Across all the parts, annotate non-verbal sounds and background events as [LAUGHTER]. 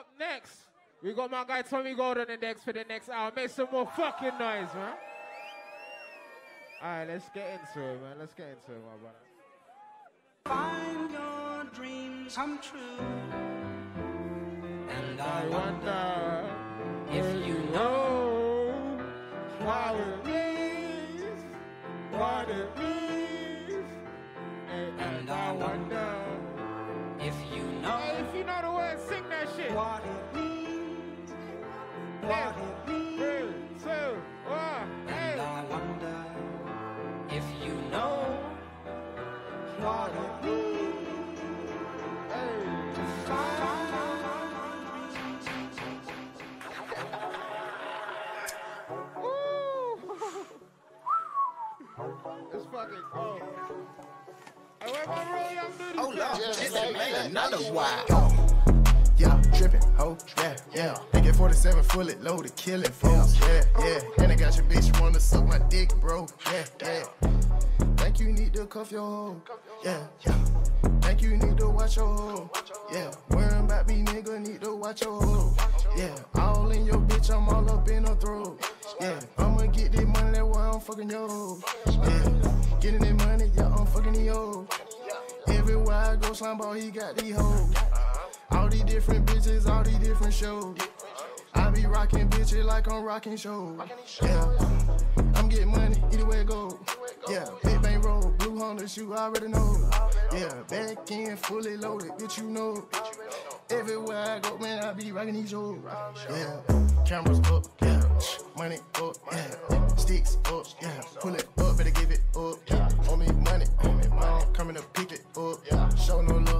up next, we got my guy Tommy Gold on the decks for the next hour. Make some more fucking noise, man. Alright, let's get into it, man. Let's get into it, my brother. Find your dreams come true. And I I wonder What Yeah. it means. Three, two, one, And. I wonder if you know what it means. Hey. To find [LAUGHS] It's fucking cold. Hey, where my real young dude? Oh, Lord, Yeah. just made another wild. Trippin', ho, yeah, yeah. AK-47 fully loaded, killing folks, yeah, yeah. And I got your bitch wanna suck my dick, bro, yeah, yeah. Think you need to cuff your hoe, yeah, yeah. Think you need to watch your hoe, yeah. Worrying about me, nigga, need to watch your hoe, yeah. All in your bitch, I'm all up in her throat, yeah. I'ma get this money, that's why I'm fucking yo, yeah. Getting this money, yeah, I'm fucking the yo. Everywhere I go, slime ball, he got these hoes. These different bitches, all these different shows. I be rocking bitches like I'm rocking shows. Yeah, I'm getting money either way it go. Yeah, big bang roll, blue Honda shoe, I already know. Yeah, back end fully loaded, bitch you know. Everywhere I go, man, I be rocking these shows. Yeah, cameras up, yeah, money up, yeah, sticks up, yeah, pull it up, better give it up. Yeah, owe me money, me money, coming to pick it up. Yeah, show no love,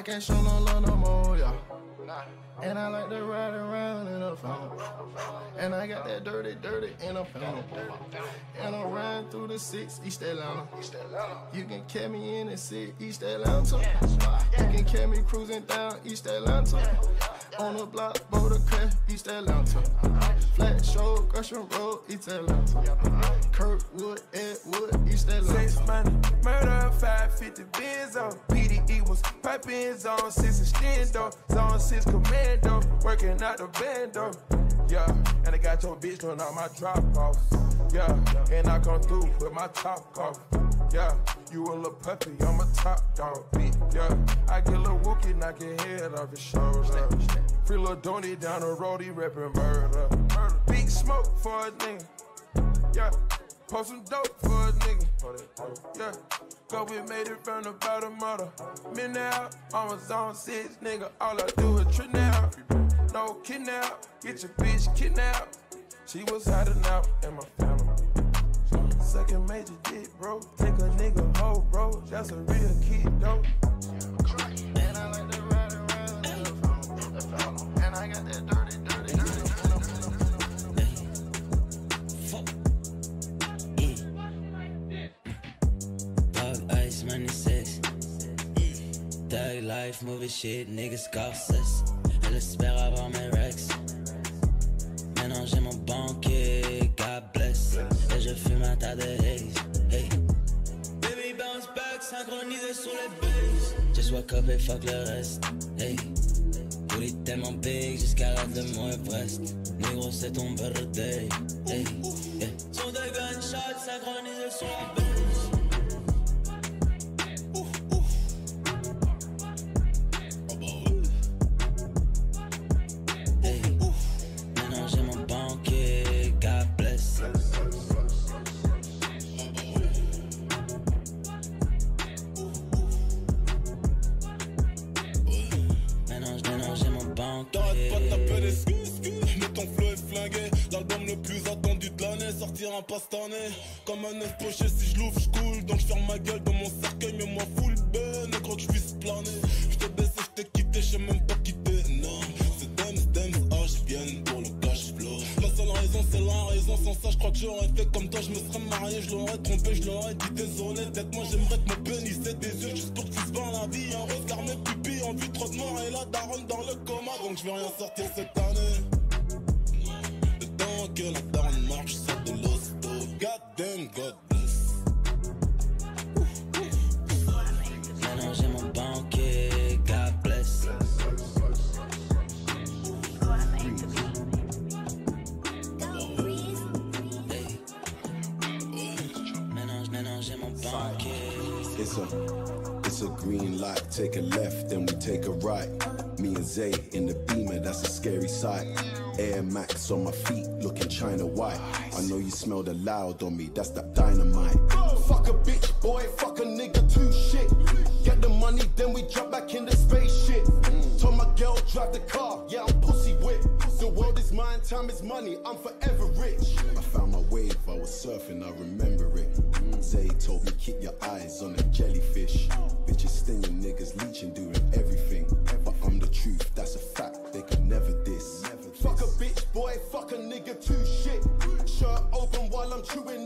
I can't show no love no more. Yeah. And I like to ride around in a phone. And I got that dirty, dirty in a phone. And I'm riding through the six East Atlanta. You can catch me in the six East Atlanta. You can catch me cruising down East Atlanta. On the block, boat Boulder Crest, East Atlanta. Flat Shoals, Gresham Road, East Atlanta. Kirkwood, Edgewood, East Atlanta. money, murder, 550 Benzo. PDE piping zone 6 extendo. Zone 6 commando, working out the bando. Yeah, and I got your bitch doing all my drop offs. Yeah, and I come through with my top off. Yeah, you a little puppy, I'm a top dog. Bitch. Yeah, I get a little wookie, knock your head off your shoulder. Free little Donnie down the road, he reppin' murder. Big smoke for a nigga. Yeah, post some dope for a nigga. Yeah, go we made it from the bottom of the midnight. I'm a zone six nigga. All I do is trip now. No kidnap, get your bitch kidnapped. She was hiding out in my family. Second major dick, bro. Take a nigga hoe, bro. That's a real kid, though. And I like to ride around in a phone. And I got that dirty, dirty 96. Thug life, movie shit, niggas corses. Elle espère avoir mes rex. Maintenant j'ai mon banquier, God bless. Et je fume un tas de haze. Hey. Baby bounce back, synchronisé sur les bases. Just wake up et fuck le reste. Hey. Booty tellement big jusqu'à la de mon Everest. Négro, c'est ton birthday. Hey. Green light. Take a left, then we take a right. Me and Zay in the beamer, that's a scary sight. Air Max on my feet, looking China white. I know you smell the loud on me, that's that dynamite. Fuck a bitch, boy, fuck a nigga, too shit. Get the money, then we drop back in the spaceship. Told my girl, drive the car, yeah, I'm pussy whip. The world is mine, time is money, I'm forever rich. I found my wave, I was surfing, I remember it. Told me, keep your eyes on the jellyfish. Bitches stinging, niggas leeching, doing everything. But I'm the truth, that's a fact, they could never diss. Fuck a bitch, boy, fuck a nigga, too shit. Shirt open while I'm chewing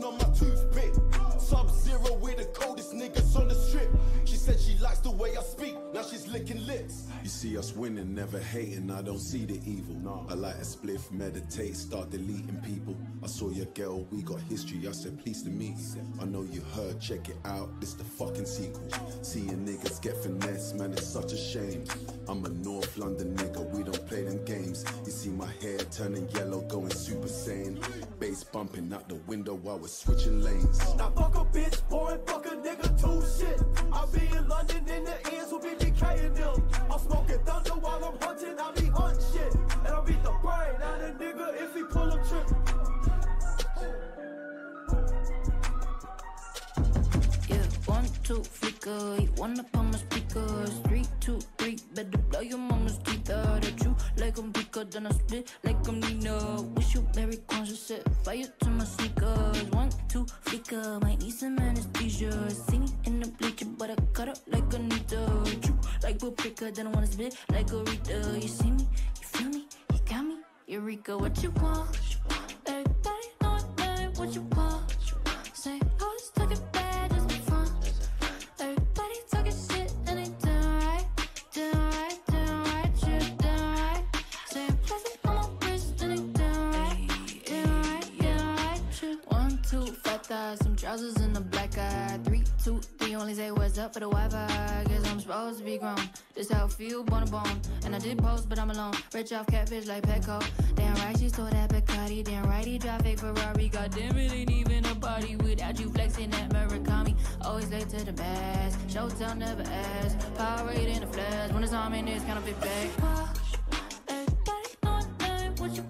You see us winning, never hating, I don't see the evil. No. I like a spliff, meditate, start deleting people. I saw your girl, we got history, I said please to meet you. I know you heard, check it out, this the fucking sequel. Seeing niggas get finesse, man, it's such a shame. I'm a North London nigga, we don't play them games. You see my hair turning yellow, going super sane. Bass bumping out the window while we're switching lanes. Now fuck a bitch, boy, fuck a nigga, too shit. I'll be in London two. You up on my speakers. Three, two, three. Better blow your mama's teeth out. That you like I'm bigger than I split like I'm Nina. Wish you Mary conscious set fire to my sneakers. One, two, flicker. Might need some anesthesia. Me in the bleacher, but I cut up like a needle. You like paprika, then I wanna spit like a Rita. You see me, you feel me, you got me. Eureka, what you want? One, two, fat thighs, some trousers and a black eye. Three, two, three, only say what's up for the Wi-Fi. Guess I'm supposed to be grown. This how I feel, bone to bone. And I did post, but I'm alone. Rich off catfish like Petco. Damn right, she stole that Bacardi. Damn right, he drive fake Ferrari. God damn it, ain't even a party without you flexing that Murakami. Always late to the best. Showtime never ask. Power in the flash. When it's on me, it's kind of fit back. Everybody know what you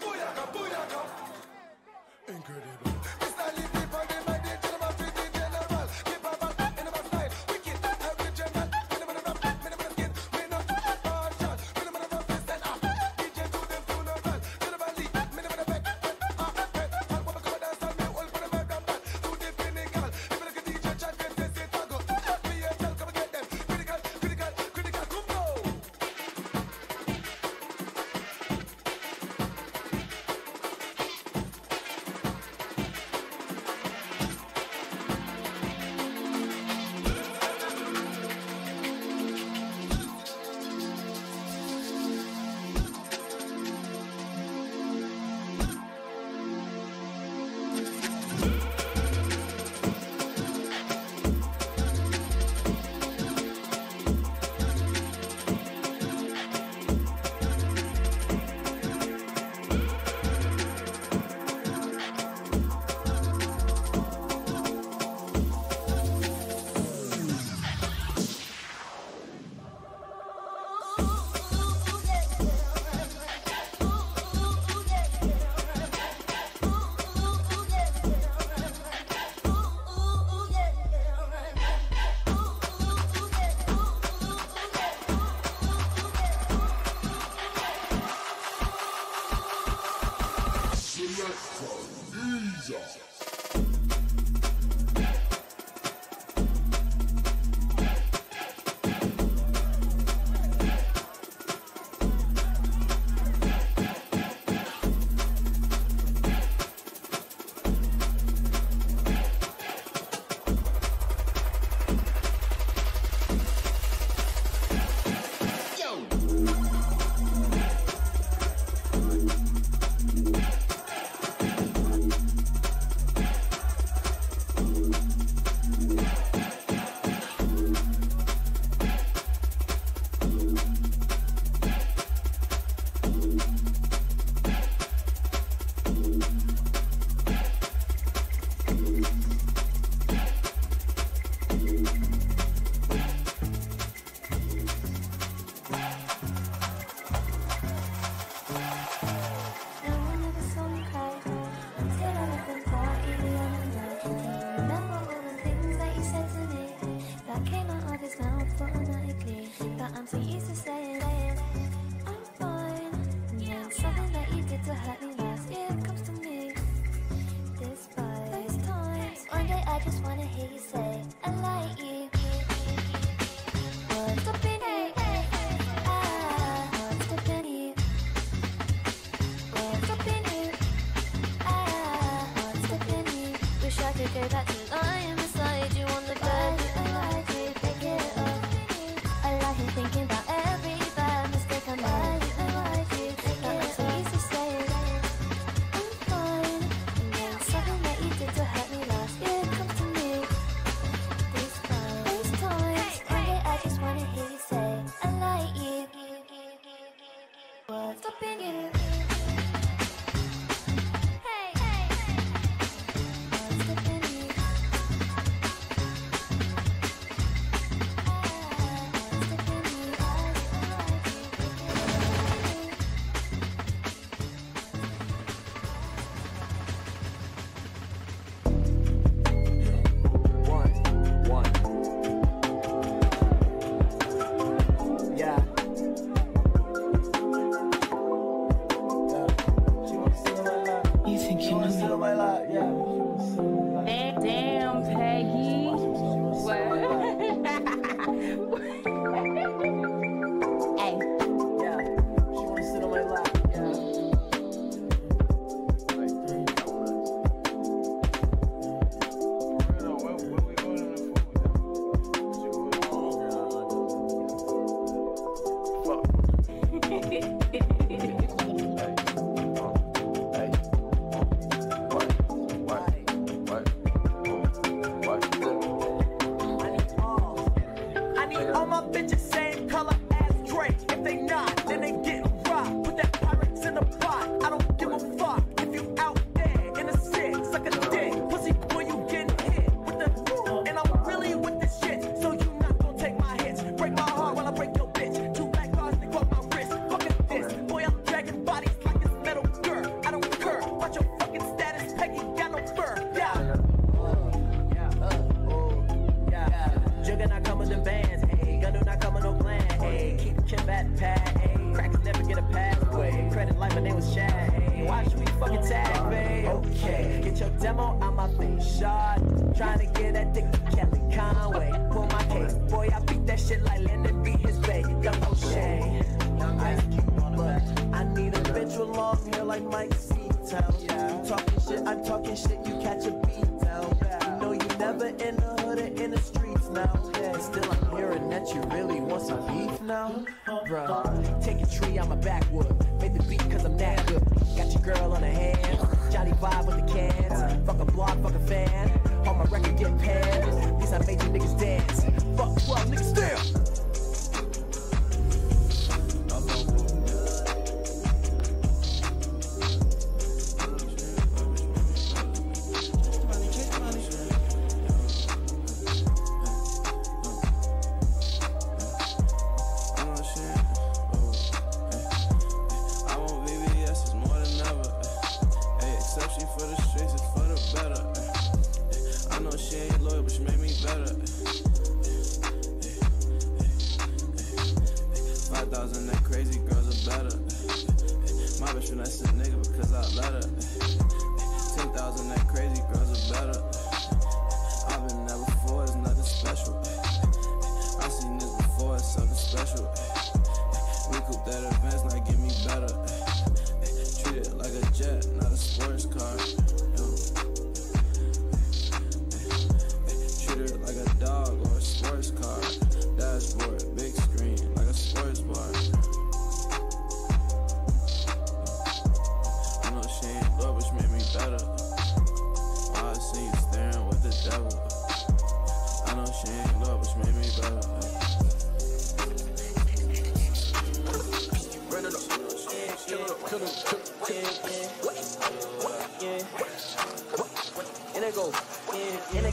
Booyaka, booyaka. Incredible.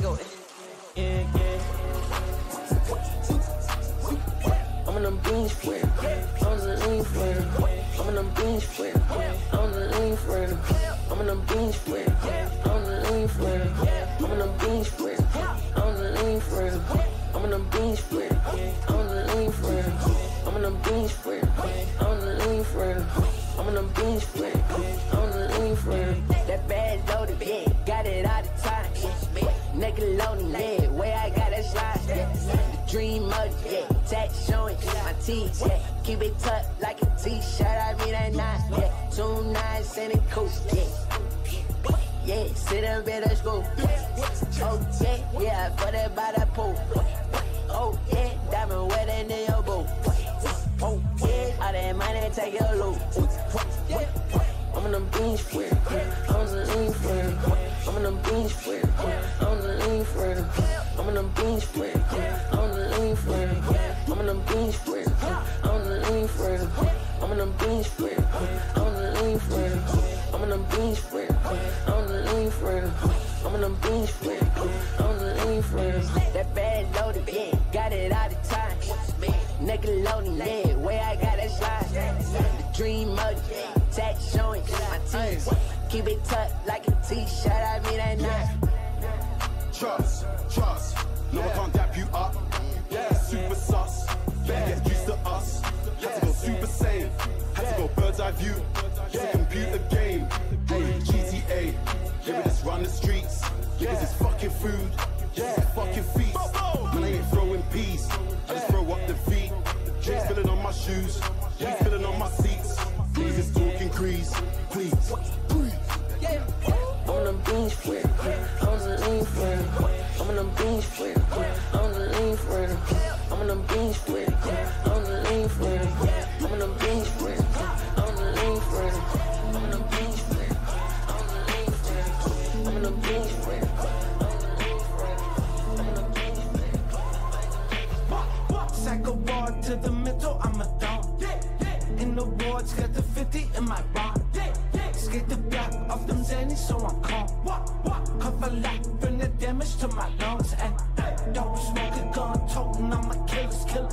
Go. I'm in them beans for. I'm in the. I'm in them beans for. I'm in the lean for. I'm in them beans for. I'm in the lean for. I'm in them beans for it. Nickelodeon, yeah, where I got that slide. Yeah. The dream mode, yeah, tat showing my teeth, yeah. Keep it tucked like a t-shirt, I mean that nine, yeah. Two nines and a coupe, yeah. Yeah, sit up at the school. Oh, yeah, yeah, I put it by the pool. Oh, yeah, diamond wedding in your boot. Oh, yeah, all that money take your loot. I'm in beans for it. I'm in lean for it. I'm in them beans for I'm them beans it. I'm the lean it. That bad loaded, yeah, got it all the time. Nickelodeon, yeah, where I got that slide. The dream of mode, tat showing my teeth. Keep it tucked like a t-shirt, I mean that night. Trust, trust. No, I can't dap you up. Yeah, super sus. Better get used to us. Had to go super sane. Had to go bird's eye view. It's a computer game. Hey, GTA. Yeah, we just run the streets. Cause it's fucking food. Yeah, fucking. Man, I ain't throwing peas. I just throw up the feet. Drinks spilling on my shoes. Drinks spilling on my seats. Niggas is talking crease. Please. I'm in them beans. I'm the lean for. I'm in them beans for. I'm the lean for. I'm in them beans for. I'm the lean for. I'm in them beans for to the middle, I'm a thumb. In the wards, got the 50 in my bar. Skate the block off them Zannies, so I'm calm. Cover lot, bring the damage to my lungs. And hey, don't smoke a gun toting, I'm a killer's killer.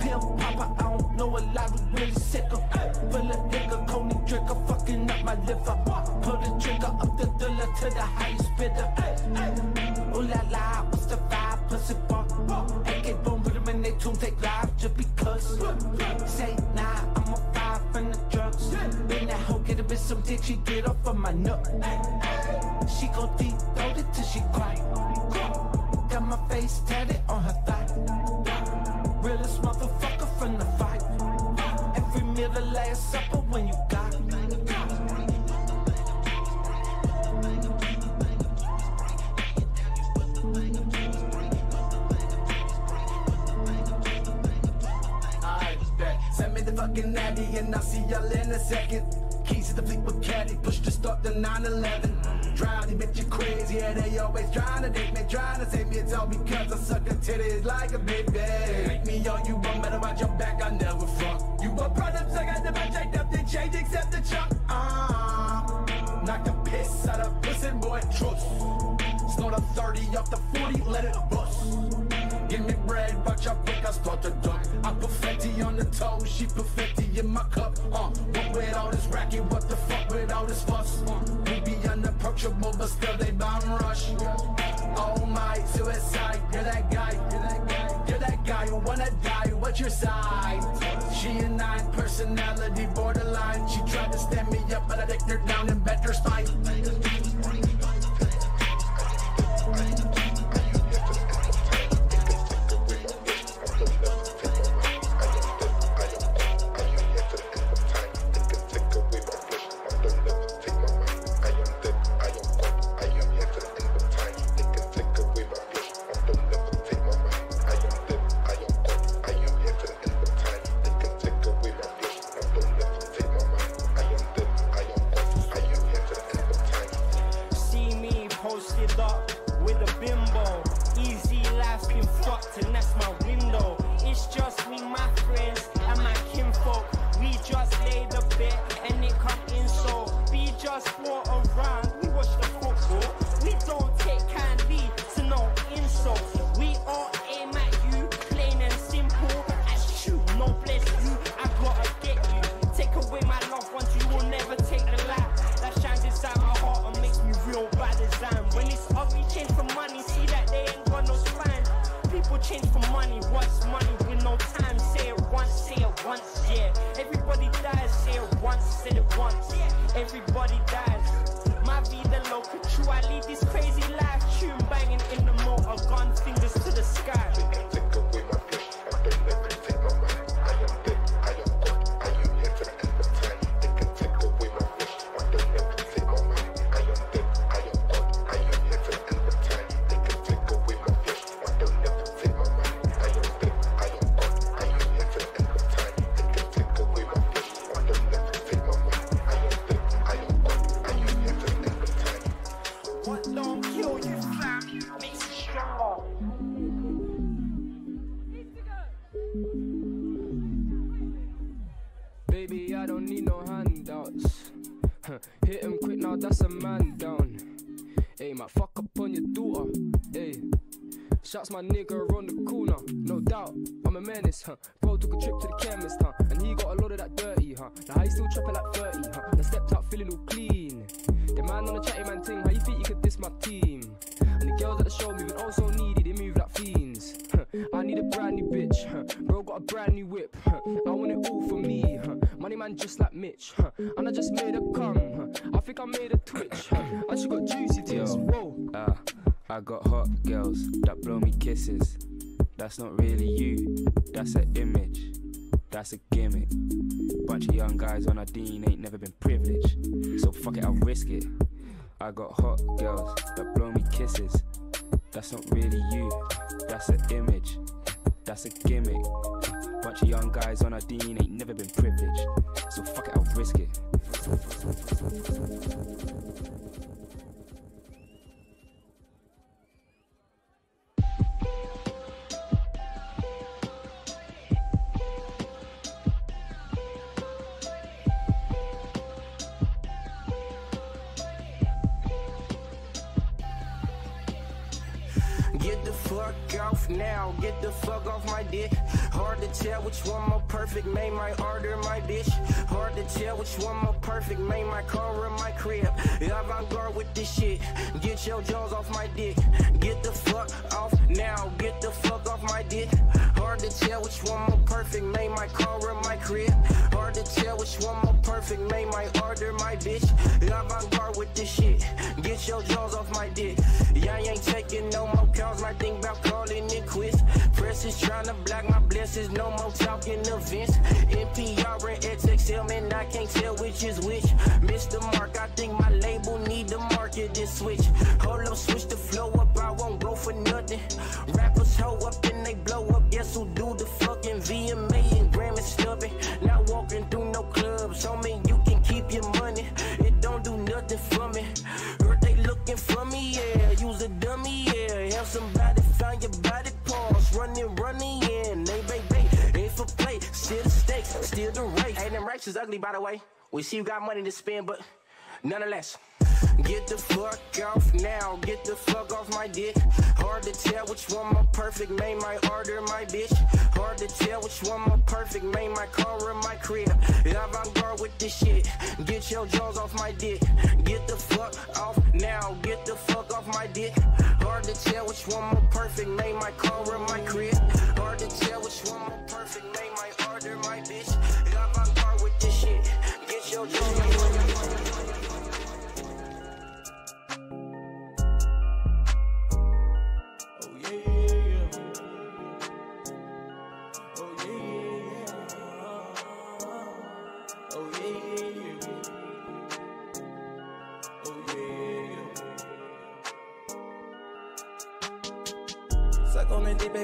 Pill popper, I don't know a lot, we really sick of. Full of nigga, Coney drinker, fucking up my liver. Pull the trigger up the dollar to the highest bidder. Ooh la la, what's the vibe? Pussy bar. AK boom, them in their tune, take live just because. Say nah, I'm a five from the drugs. Been that hoe get a bitch some dick, she get off of my nut. She gon' deep throat it till she cry. Got my face tatted on her thigh. Realest motherfucker from the fight. Every meal the last supper when you got. And I'll see y'all in a second. Keys to the fleet with caddy, push to start the 911. Drown, they make you crazy, yeah, they always trying to date me, trying to save me. It's all because I suck a titties like a baby. Make me all you want, better watch your back, I never fuck. You want products, I got the match, ain't nothing change except the chunk. Ah, knock the piss out of pussy boy, trust. Snort a 30 off the 40, let it bust. Give me bread, watch how quick I start to duck. I put Fenty on the toe, she put Uh, what with all this racket, what the fuck with all this fuss? We be unapproachable, but still they bomb rush. Oh my, suicide, you're that guy, you're that guy, you're that guy who wanna die. What's your side? She a nine personality borderline. She tried to stand me up, but I dicked her down and bent her spine. Baby, I don't need no handouts. [LAUGHS] Hit him quick now, that's a man down. Hey, my fuck up on your daughter. Hey, shots my nigga around the corner. No doubt, I'm a menace, huh? Bro took a trip to the chemist, huh? And he got a load of that dirty, huh? Now how you still trapping like 30, huh? I stepped out feeling all clean. The man on the chatty man thing, how you think you could diss my team? And the girls at the show moving oh also needy, they move like fiends. Huh, [LAUGHS] I need a brand new bitch, huh? bro got a brand new whip. Huh? I want it all for me? Money man just like Mitch. Huh? And I just made a come, huh? I think I made a twitch. Huh? I just got juicy tits, whoa. Ah, I got hot girls that blow me kisses. That's not really you, that's an image. That's a gimmick. Bunch of young guys on a dean ain't never been privileged. So fuck it, I'll risk it. I got hot girls that blow me kisses. That's not really you, that's an image. That's a gimmick. Bunch of young guys on a dean ain't never been privileged. So fuck it, I'll risk it. Now, get the fuck off my dick. Hard to tell which one more perfect, made my order my bitch. Hard to tell which one more perfect, made my car or my crib. Avant garde with this shit, get your jaws off my dick. Get the fuck off now, get the fuck off my dick. Hard to tell which one more perfect. Made my car or my crib. Hard to tell which one more perfect. Made my order my bitch. Avant garde with this shit. Get your jaws off my dick. Yeah, I ain't taking no more calls. My thing about calling it quits. Press is trying to block my blessings. No more talking events. NPR and XXL, man, I can't tell which is which. Mr. Mark, I think my label need to market this switch. Hold up, switch the flow up. I won't go for nothing. Rappers hoe up and they blow up. Who do the fucking VMA and Grammy snubbing? Not walking through no clubs. Homie, you can keep your money. It don't do nothing for me. Heard they looking for me, yeah. Use a dummy, yeah. Have somebody find your body parts. Running, running. They, baby, ain't for play. Still the stakes, still the race. Hey, them races ugly, by the way. We see you got money to spend, but nonetheless. Get the fuck off now, get the fuck off my dick. Hard to tell which one more perfect, made my order my bitch. Hard to tell which one more perfect, made my car or my crib. Avant garde with this shit, get your jaws off my dick. Get the fuck off now, get the fuck off my dick. Hard to tell which one more perfect, made my car or my crib. Hard to tell which one more perfect, made my order my bitch. Avant garde with this shit, get your jaws off my dick.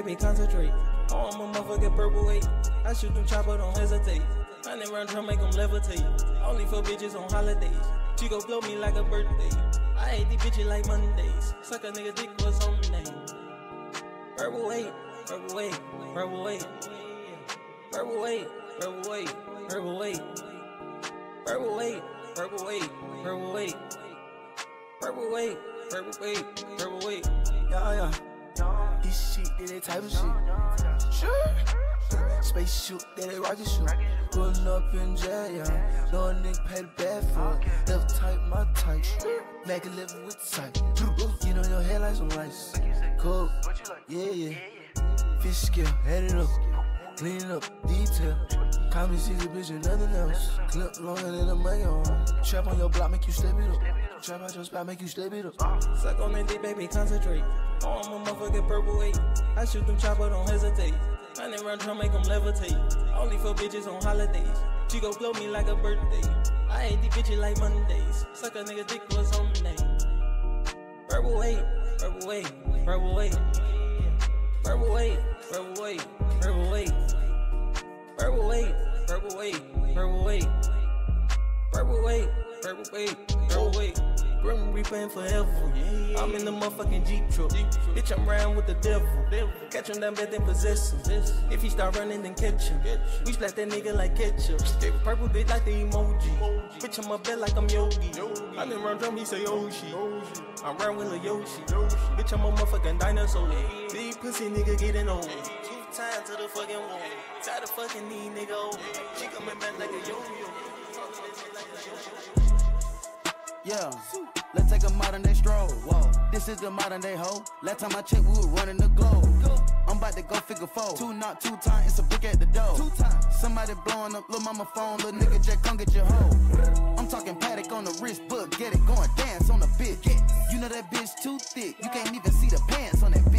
Baby, concentrate. Oh, I'm a motherfucking purple weight. I shoot them chopper, don't hesitate. Running around trying to make them levitate. Only for bitches on holidays. She go blow me like a birthday. I hate these bitches like Mondays. Suck a nigga dick was on name. Purple weight, purple weight, purple weight. Purple weight, purple weight, purple weight. Purple weight, purple weight, purple weight. Purple weight, purple weight, purple weight. Yeah, yeah. This shit, that, that type of shit. Sure. Space shoot, that that rocket shoot. Pulling up in jail, yeah. No nigga the bad for it. Left tight, my. Make a living with the tight. You know your head like some. Cool. Yeah, yeah. Fish scale, head it up. Clean up, detail. Call me see the bitch and nothing else. Clip longer than a mayo. Trap on your block, make you step it up. Trap out your spot, make you step it up. Suck on that dick, baby, concentrate. Oh, I'm a motherfucking purple weight. I shoot them chopper, don't hesitate. Running around trying make them levitate. Only for bitches on holidays. She go blow me like a birthday. I hate these bitches like Mondays. Suck a nigga dick was on name. Purple weight, purple weight, purple weight. Purple weight, purple weight, purple weight. Purple weight, purple weight, purple weight. Purple weight, purple weight, purple weight. Grim Reaper forever. I'm in the motherfucking Jeep truck. Bitch, I'm riding with the devil. Catch him down bad, then possess him. If he start running, then catch him. We splat that nigga like ketchup. Purple bit like the emoji. Bitch, I'm a bed like I'm Yogi. I didn't run drum, he say Yoshi. I'm round with a Yoshi. Bitch, I'm a motherfucking dinosaur. Big pussy nigga getting old. Two times to the fucking wall. Tired of fucking these nigga. She coming back like a yo-yo. Yeah, let's take a modern day stroll. Whoa, this is the modern day hoe. Last time I checked, we were running the globe. I'm about to go figure four. Two knock, two times, it's a brick at the door. Two times. Somebody blowing up, little mama phone, little nigga Jack, come get your hoe. I'm talking paddock on the wrist, book, get it going, dance on the bitch. You know that bitch too thick, you can't even see the pants on that bitch.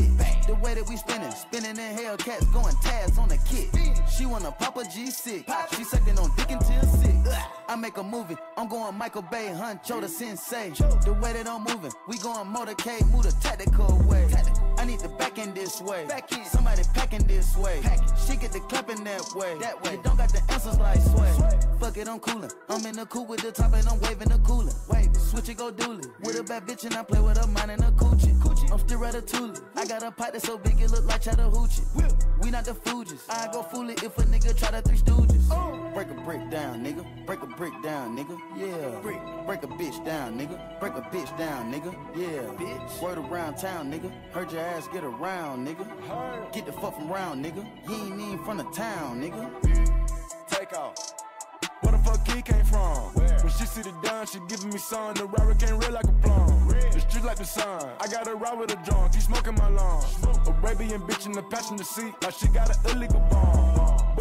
The way that we spinning, spinning in Hellcats, going tabs on the kit. She wanna pop a G6, she sucking on dick until sick. I make a movie, I'm going Michael Bay, Huncho the sensei. The way that I'm moving, we going motorcade, move the tactical way. I need the back end this way. Somebody packing this way. She get the clapping that way. That way. You don't got the answers like sway. Fuck it, I'm coolin'. I'm in the cool with the top and I'm waving the cooler. Wave switch it, go dooley. With a bad bitch and I play with her mind and a coochie. Ratatouille. I got a pipe that's so big it look like Chattahoochee. We not the Fugees. I go fool it if a nigga try to three stooges. Break a brick down, nigga. Break a brick down, nigga. Yeah. Break, break a bitch down, nigga. Break a bitch down, nigga. Yeah. Bitch. Word around town, nigga. Heard your ass get around, nigga. Get the fuck from round, nigga. You ain't even from the town, nigga. Take off. Where the fuck he came from? When she see the dime, she giving me some. The Rari can't real like a plum. The street like the sun. I got a ride with a drum, keep smoking my lawn. Arabian bitch in the passenger seat, like she got an illegal bomb.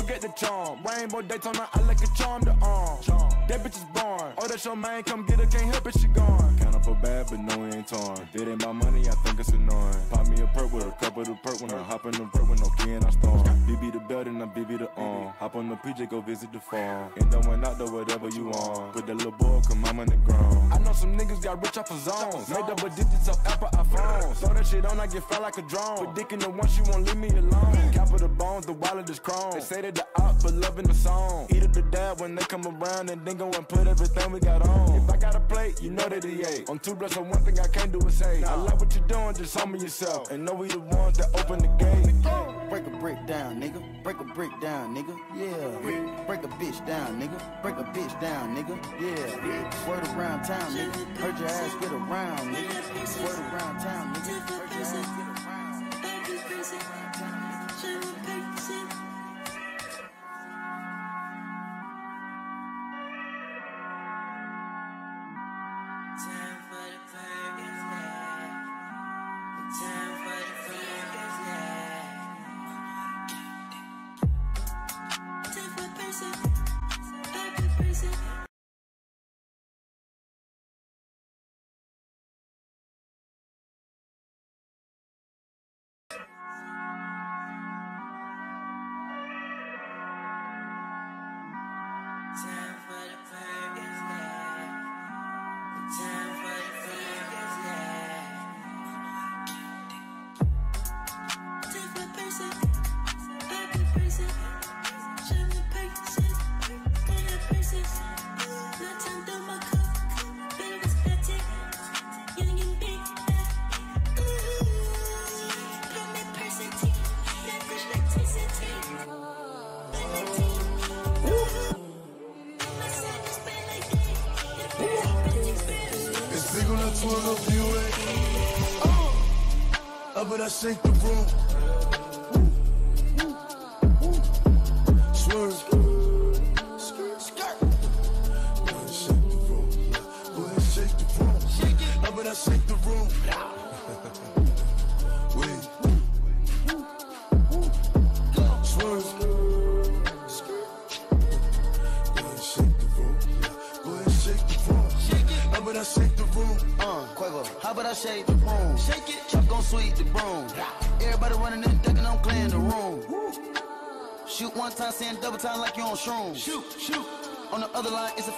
But get the charm. Rainbow Daytona, I like a charm to arm. Charm. That bitch is born. Oh, that's your man, come get her, can't help it, she gone. Count up a bad, but no, it ain't torn. If it ain't my money, I think it's annoying. Pop me a perk with a cup of the perk when I hop in the perk with no key and I storm. BB the belt and I BB the arm. Hop on the PJ, go visit the farm. And don't went out there, whatever you want. Put that little boy, come I'm on the ground. I know some niggas got rich off of zones. Made double digits off Apple iPhones. Throw that shit on, I get fly like a drone. Put dick in the one, she won't leave me alone. Cap of the bones, the wallet is chrome. They say that the out, but loving the song. Eat it the dad when they come around and then go and put everything we got on. If I got a plate, you know that he ate. On two blocks, so one thing I can't do is say. I love what you're doing, just humble yourself. And know we the ones that open the gate. Break a brick down, nigga. Break a brick down, nigga. Yeah. Break a bitch down, nigga. Break a bitch down, nigga. Yeah. Word around town, nigga. Heard your ass get around, nigga. Word around town, nigga. Heard your ass get around. I shake the room.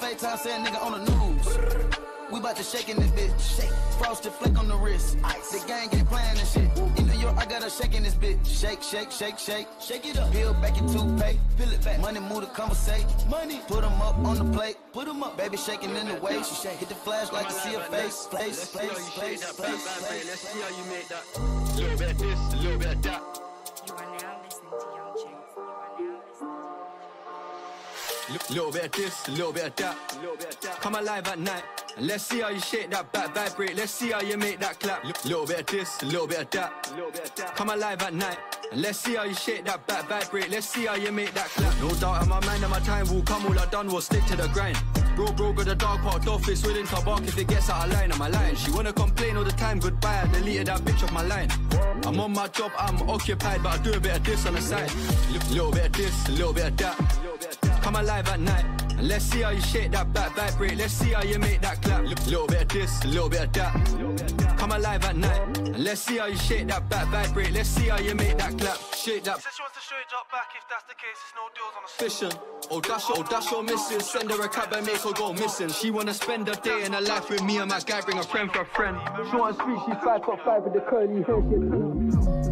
Line, a saying nigga on the news. We bout to shake in this bitch. Shake. Frosted flick on the wrist. Ice. The gang ain't playing this shit. In New York, I got a shake in this bitch. Shake, shake, shake, shake. Shake it up. Peel back your toothpaste. Peel it back. Money move to conversate. Money. Put 'em up on the plate. Put 'em up. Baby shaking in the waist. She shake. Hit the flash like to see her face. Face, face, face, face, face. Let's see how you make that. A little bit of this, a little bit of that. Little bit of this, a little bit of that. Come alive at night. And let's see how you shake that back, vibrate. Let's see how you make that clap. Little bit of this, a little bit of that. Come alive at night. And let's see how you shake that back, vibrate. Let's see how you make that clap. No doubt in my mind and my time will come. All I done was stick to the grind. Bro, bro, got a dog parked off. It's willing to bark if it gets out of line. Am I lying? She wanna complain all the time. Goodbye, I deleted that bitch off my line. I'm on my job, I'm occupied, but I do a bit of this on the side. Little bit of this, little bit of that. Come alive at night. And let's see how you shake that back, vibrate. Let's see how you make that clap. L- little bit of this, a little bit of that. Come alive at night. And let's see how you shake that back, vibrate. Let's see how you make that clap. Shake that. Says she wants to straight drop back. If that's the case, it's no deals on the Fishing. Oh, dash, oh, dash, your missus. Send her a cab and make her go missing. She wanna spend a day in her life with me and my guy. Bring a friend for a friend. Short and sweet, she's five foot five with the curly hair.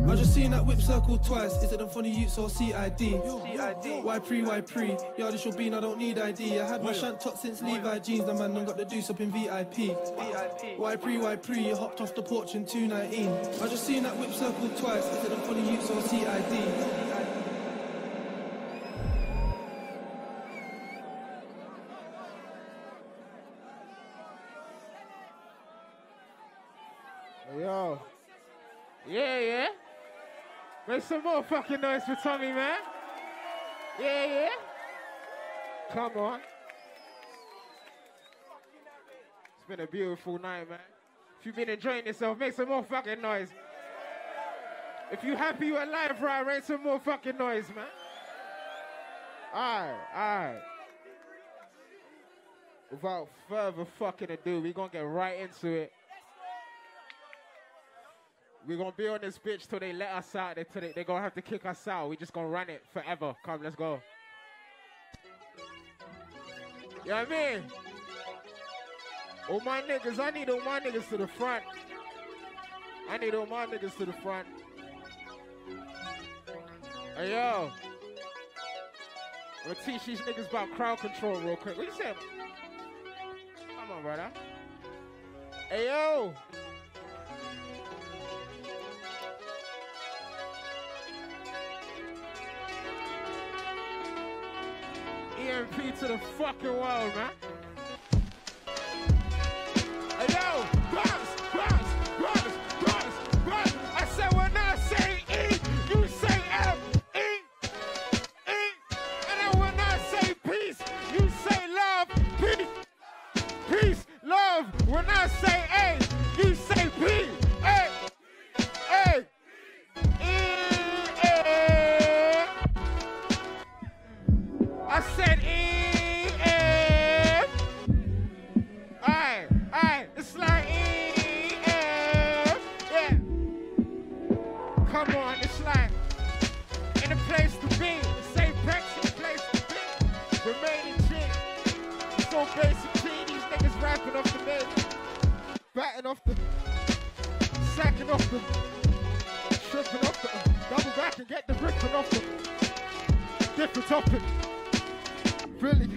I just seen that whip circle twice. Is it the funny youths or CID? CID. Why pre, why pre? Yo, this your bean, I don't need ID. I had my shunt top since Levi jeans. The man done got the deuce up in VIP. VIP. Why pre, why pre? You hopped off the porch in 219. I just seen that whip circle twice. Is it the funny youths or CID? Yo. Yeah, yeah. Make some more fucking noise for Tommy, man. Yeah, yeah. Come on. It's been a beautiful night, man. If you've been enjoying yourself, make some more fucking noise. If you're happy you're alive, right, make some more fucking noise, man. Alright, alright. Without further fucking ado, we're gonna get right into it. We're gonna be on this bitch till they let us out. They, till they, they gonna have to kick us out. We're just gonna run it forever. Come, let's go. You know what I mean? All my niggas, I need all my niggas to the front. I need all my niggas to the front. Hey yo. I'm gonna teach these niggas about crowd control real quick. What you say? Come on, brother. Hey yo. EMP to the fucking world, man. Hey yo, Different topic. Really.